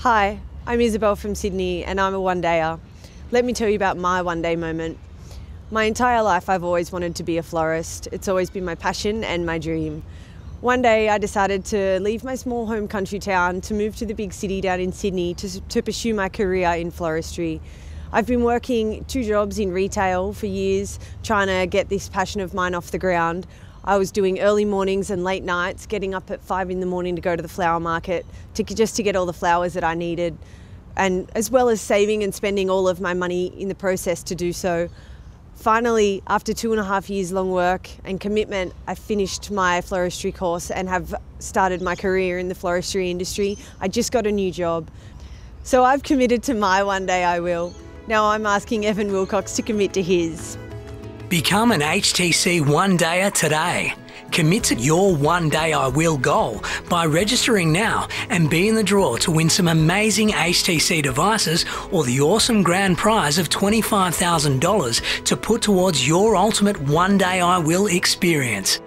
Hi, I'm Isabel from Sydney and I'm a one dayer. Let me tell you about my one day moment. My entire life, I've always wanted to be a florist. It's always been my passion and my dream. One day, I decided to leave my small home country town to move to the big city down in Sydney to, to pursue my career in floristry. I've been working two jobs in retail for years, trying to get this passion of mine off the ground. I was doing early mornings and late nights, getting up at five in the morning to go to the flower market to just to get all the flowers that I needed, and as well as saving and spending all of my money in the process to do so. Finally, after two and a half years long work and commitment, I finished my floristry course and have started my career in the floristry industry. I just got a new job. So I've committed to my one day I will. Now I'm asking Evan Wilcox to commit to his. Become an HTC One Dayer today. Commit to your One Day I Will goal by registering now and be in the draw to win some amazing HTC devices or the awesome grand prize of $25,000 to put towards your ultimate One Day I Will experience.